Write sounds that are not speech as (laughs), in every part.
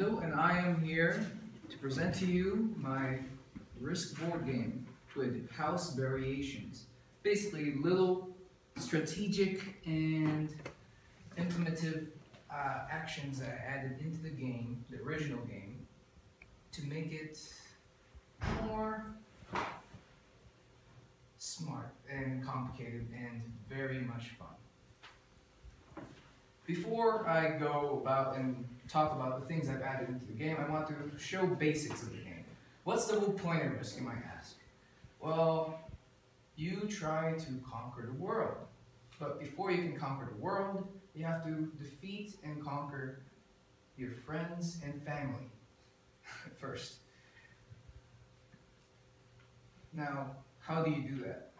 Hello, and I am here to present to you my Risk board game with house variations. Basically, little strategic and implementive uh, actions that I added into the game, the original game, to make it more smart and complicated and very much fun. Before I go about and talk about the things I've added into the game, I want to show basics of the game. What's the whole point of Risk, you might ask? Well, you try to conquer the world. But before you can conquer the world, you have to defeat and conquer your friends and family (laughs) first. Now, how do you do that?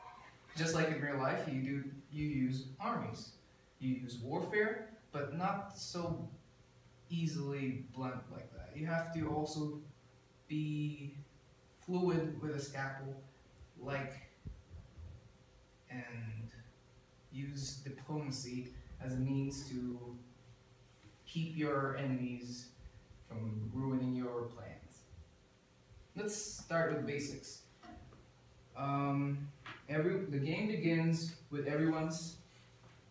Just like in real life, you do you use armies. You use warfare, but not so easily blunt like that. You have to also be fluid with a scalpel, like, and use diplomacy as a means to keep your enemies from ruining your plans. Let's start with basics. Um, every the game begins with everyone's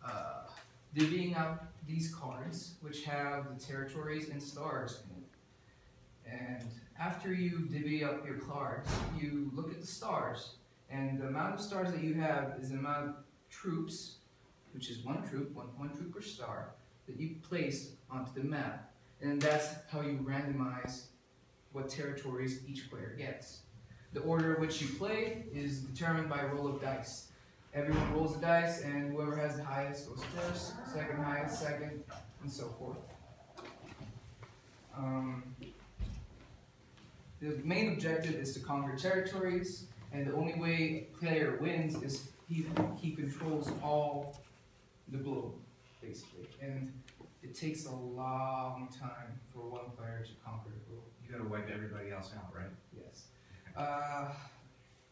uh, divvying up these cards, which have the territories and stars in it. And after you divvy up your cards, you look at the stars. And the amount of stars that you have is the amount of troops, which is one troop, one, one troop per star, that you place onto the map. And that's how you randomize what territories each player gets. The order in which you play is determined by a roll of dice. Everyone rolls the dice, and whoever has the highest goes first, second highest, second, and so forth. Um, the main objective is to conquer territories, and the only way a player wins is he, he controls all the globe, basically. And it takes a long time for one player to conquer the globe. You gotta wipe everybody else out, right? Yes. Uh,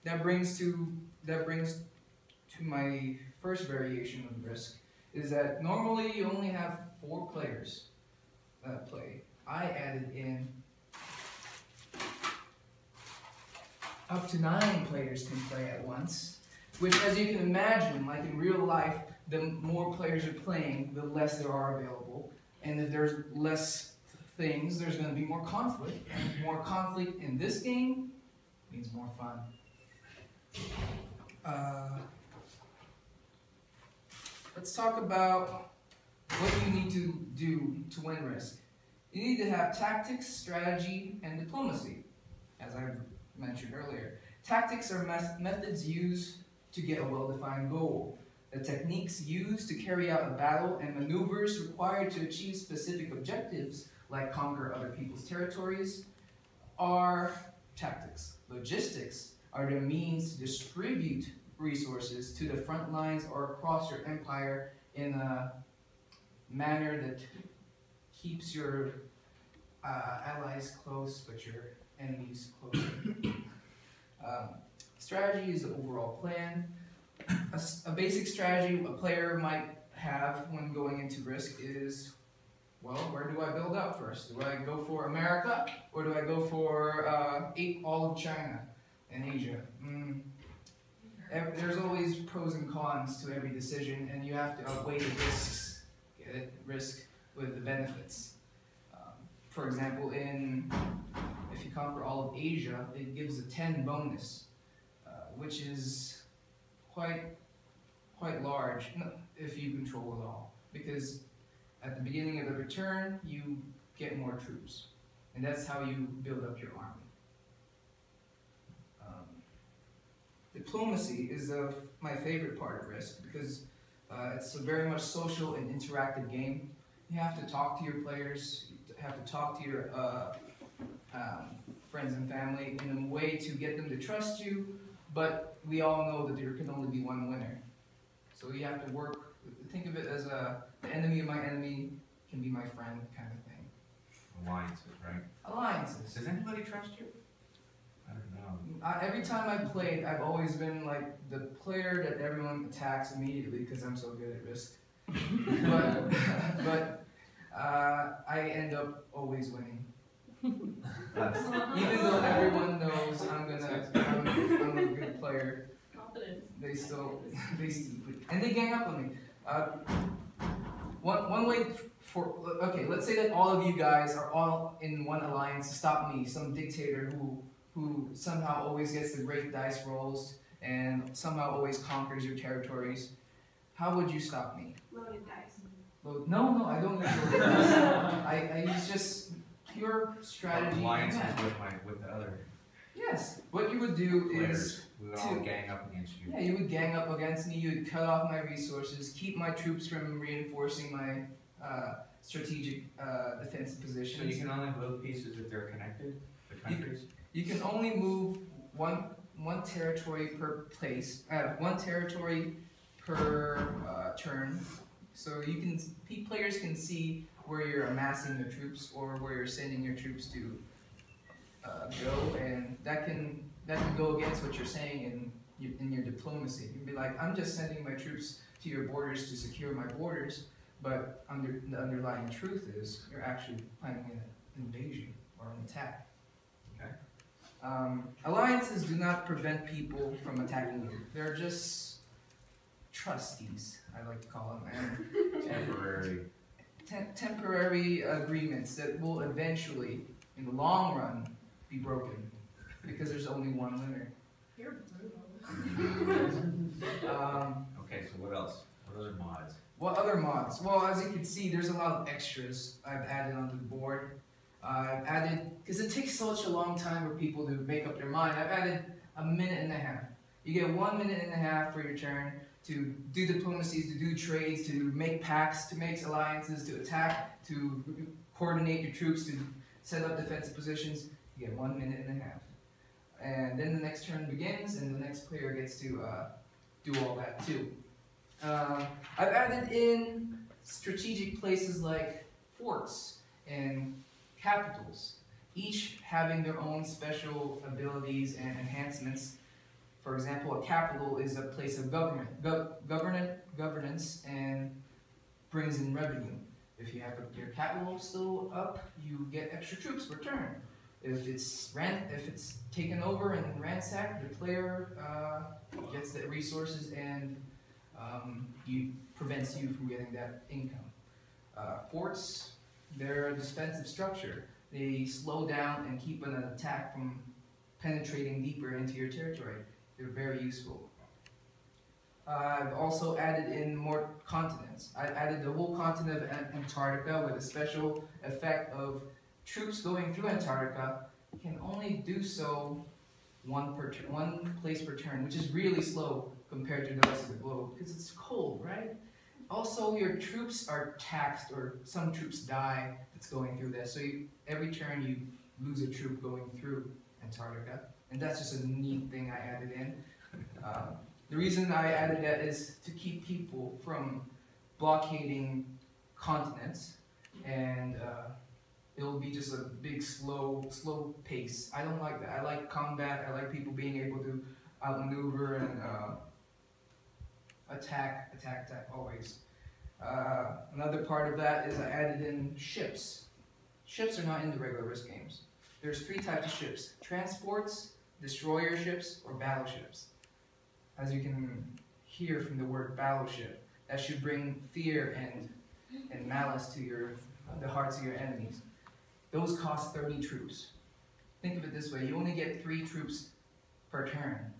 that brings to that brings to my first variation of Risk is that normally you only have four players that play. I added in up to nine players can play at once, which as you can imagine, like in real life, the more players are playing, the less there are available. And if there's less things, there's going to be more conflict. More conflict in this game means more fun. Uh, let's talk about what you need to do to win risk. You need to have tactics, strategy, and diplomacy, as I mentioned earlier. Tactics are methods used to get a well-defined goal. The techniques used to carry out a battle and maneuvers required to achieve specific objectives, like conquer other people's territories, are tactics. Logistics are the means to distribute resources to the front lines or across your empire in a manner that keeps your uh, allies close but your enemies closer. um, strategy is the overall plan. A, a, basic strategy a player might have when going into risk is, well, where do I build up first? Do I go for America or do I go for uh, all of China and Asia? Mm, there's always pros and cons to every decision, and you have to outweigh the risks, risk with the benefits. Um, for example, in if you conquer all of Asia, it gives a 10 bonus, uh, which is quite quite large if you control it all, because at the beginning of the return, you get more troops, and that's how you build up your army. Diplomacy is uh, my favorite part of Risk because uh, it's a very much social and interactive game. You have to talk to your players, you have to talk to your uh, um, friends and family in a way to get them to trust you, but we all know that there can only be one winner. So you have to work, think of it as a, the enemy of my enemy can be my friend kind of thing. Alliances, right? Alliances. Does anybody trust you? I, every time I played, I've always been like the player that everyone attacks immediately because I'm so good at risk. but (laughs) but uh, I end up always winning. Even though everyone knows I'm gonna, I'm, I'm a good player, Confidence. they still, (laughs) they still, and they gang up on me. Uh, one, one way for, okay, let's say that all of you guys are all in one alliance to stop me, some dictator who, who somehow always gets the great dice rolls and somehow always conquers your territories. How would you stop me? Loaded dice. Well, no, no, I don't use loaded dice. (laughs) I, I use just pure strategy. and alliances math. with my, with the other Yes, what you would do is we would all to- gang up against you. Yeah, you would gang up against me, you would cut off my resources, keep my troops from reinforcing my uh, strategic uh, defensive So you can only move pieces if they're connected, the countries? You can only move one one territory per place, uh, one territory per uh, turn. So you can players can see where you're amassing your troops or where you're sending your troops to uh, go, and that can that can go against what you're saying in your, in your diplomacy. You can be like, I'm just sending my troops to your borders to secure my borders, but under the underlying truth is you're actually planning an invasion or an attack. Okay. Um, alliances do not prevent people from attacking you. They're just trustees, I like to call them, and Temporary, tem- temporary agreements that will eventually, in the long run, be broken because there's only one winner. You're (laughs) brutal. Um, okay, so what else? What other mods? what other mods? Well, as you can see, there's a lot of extras I've added onto the board. Uh, I've added, because it takes such a long time for people to make up their mind, I've added a minute and a half. You get one minute and a half for your turn to do diplomacies, to do trades, to make pacts, to make alliances, to attack, to coordinate your troops, to set up defensive positions. You get one minute and a half. And then the next turn begins, and the next player gets to uh, do all that too. Um, I've added in strategic places like forts and capitals, each having their own special abilities and enhancements. For example, a capital is a place of government, gov- government, governance, and brings in revenue. If you have your capital still up, you get extra troops per turn. If it's ran, if it's taken over and ransacked, the player uh, gets the resources and um, you prevents you from getting that income. Uh, forts, they're a defensive structure. They slow down and keep an attack from penetrating deeper into your territory. They're very useful. Uh, I've also added in more continents. I've added the whole continent of Antarctica with a special effect of troops going through Antarctica can only do so one per one place per turn, which is really slow compared to the rest of the globe because it's cold, right? Also, your troops are taxed, or some troops die that's going through this. So you, every turn you lose a troop going through Antarctica, and that's just a neat thing I added in. Um, the reason I added that is to keep people from blockading continents, and uh, it'll be just a big slow, slow pace. I don't like that. I like combat. I like people being able to outmaneuver and uh, attack, attack, attack always. Uh, another part of that is I added in ships. Ships are not in the regular risk games. There's three types of ships: transports, destroyer ships, or battleships. As you can hear from the word battleship, that should bring fear and and malice to your the hearts of your enemies. Those cost 30 troops. Think of it this way: you only get three troops per turn.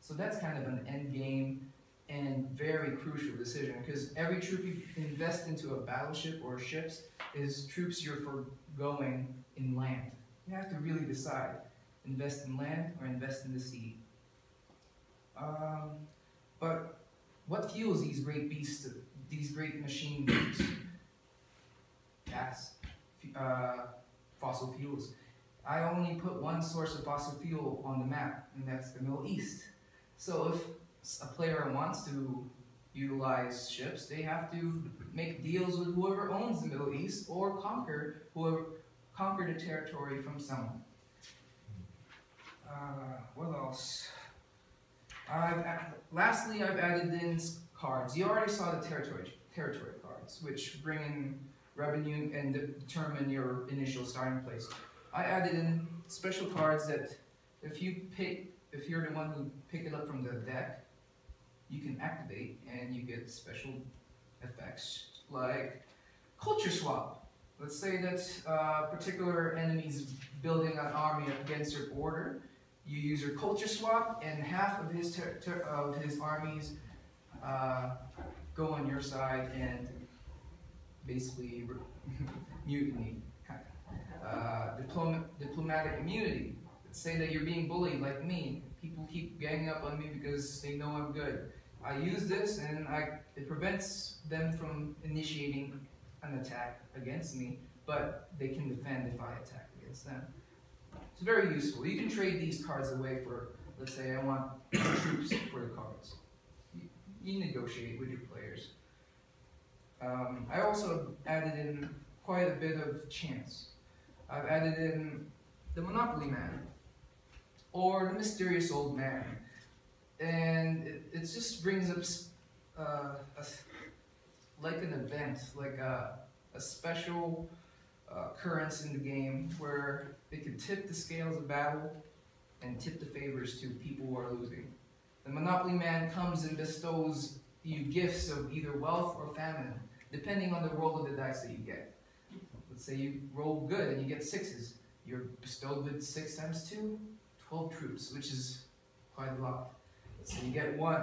So that's kind of an end game and very crucial decision because every troop you invest into a battleship or ships is troops you're foregoing in land. You have to really decide invest in land or invest in the sea. Um, but what fuels these great beasts, these great machine beasts? Gas, uh, fossil fuels. I only put one source of fossil fuel on the map, and that's the Middle East. So if a player wants to utilize ships, they have to make deals with whoever owns the Middle East or conquer whoever conquer the territory from someone. Uh, what else? I've lastly I've added in cards. You already saw the territory territory cards, which bring in revenue and de- determine your initial starting place. I added in special cards that if you pick, if you're the one who pick it up from the deck, you can activate and you get special effects like culture swap. Let's say that uh, particular enemy's building an army against your border. You use your culture swap, and half of his of his armies uh, go on your side and basically (laughs) mutiny. Uh, diploma- diplomatic immunity. Let's say that you're being bullied like me. People keep ganging up on me because they know I'm good. I use this and I, it prevents them from initiating an attack against me, but they can defend if I attack against them. It's very useful. You can trade these cards away for, let's say I want troops for the cards. You, you negotiate with your players. Um, I also added in quite a bit of chance. I've added in the Monopoly Man or the Mysterious Old Man, and it, it just brings up uh, a like an event, like a, a special uh, occurrence in the game where it could tip the scales of battle and tip the favors to people who are losing. The Monopoly Man comes and bestows you gifts of either wealth or famine, depending on the roll of the dice that you get. Let's say you roll good and you get sixes. You're bestowed with six times two, 12 troops, which is quite a lot. Let's you get one.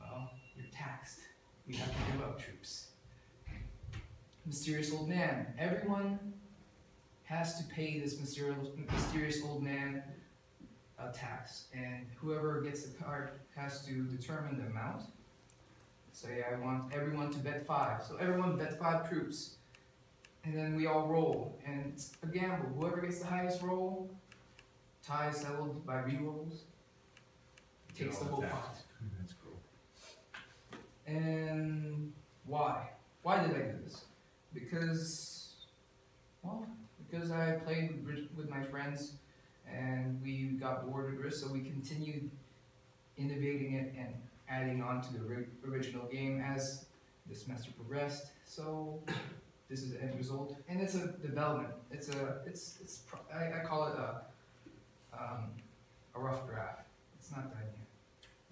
Well, you're taxed. You have to give up troops. Mysterious old man. Everyone has to pay this mysterious, mysterious old man a tax, and whoever gets the card has to determine the amount. Say I want everyone to bet five, so everyone bet five troops, and then we all roll, and it's a gamble. Whoever gets the highest roll, tie is settled by re-rolls, takes the whole pot. That's cool. And why? Why did I do this? Because, well, because I played with, with my friends and we got bored with Risk, so we continued innovating it and adding on to the original game as the semester progressed. So this is the end result, and it's a development. It's a, it's, it's. I, I call it a, um, a rough draft. It's not done yet,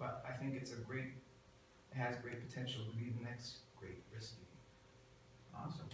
but I think it's a great it has great potential to be the next great risk. Awesome.